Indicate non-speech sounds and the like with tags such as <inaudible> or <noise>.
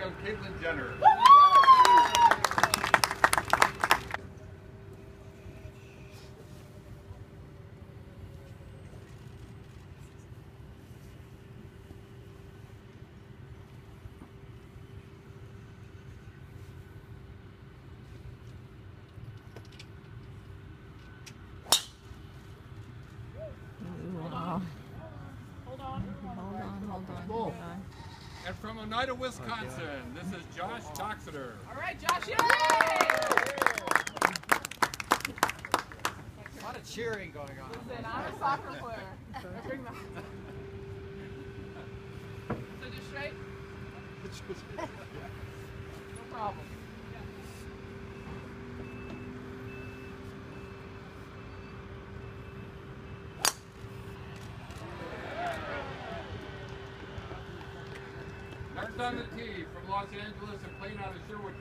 welcome Caitlyn Jenner. Wow. Hold on. Hold on, hold on. Cool. hold on. And from Oneida, Wisconsin, this is Josh Toxeter. All right, Josh. Yay! A lot of cheering going on. Listen, I'm a soccer player. Bring that. <laughs> So just straight? No problem. Next on the tee from Los Angeles and playing out of Sherwood,